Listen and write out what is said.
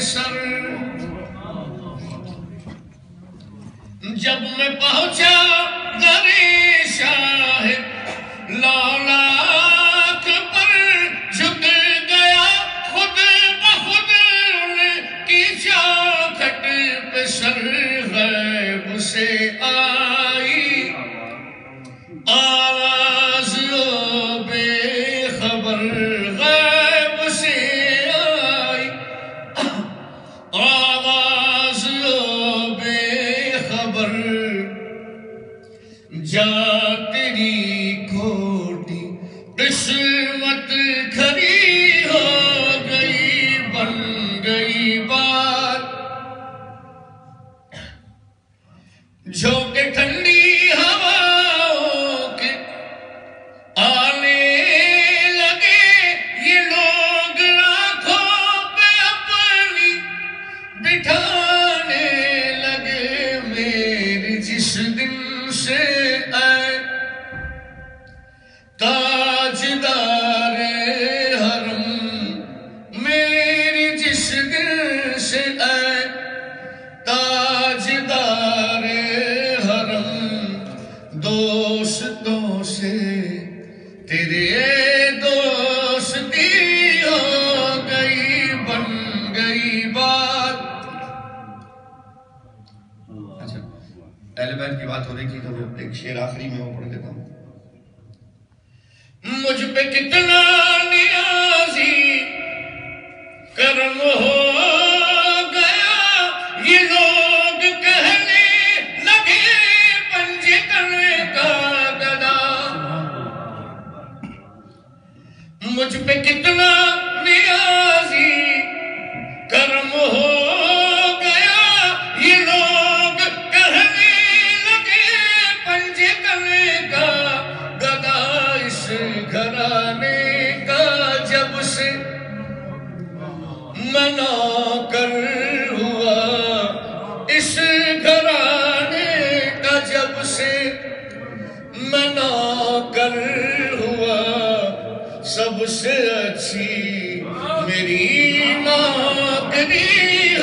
سر جب میں پہنچا گری شاہ لولا پر جھک گیا، خود بخود کی چاکھٹ پہ سر غیب سے آ جا تیری کھوٹی قسمت کھری ہو گئی بن گئی بات۔ جو کہ اہل بیت کی بات ہو رہی تھی تو ایک شعر آخری میں وہ پڑھ دیتا ہوں۔ مجھ پہ کتنا نیازی کرم ہو گیا یہ لوگ کہنے لگے پنجتن کا گدا۔ مجھ پہ کتنا نیازی منا کر ہوا۔ اس گھرانے کا جب سے منا کر ہوا، سب سے اچھی میری ماں ناکری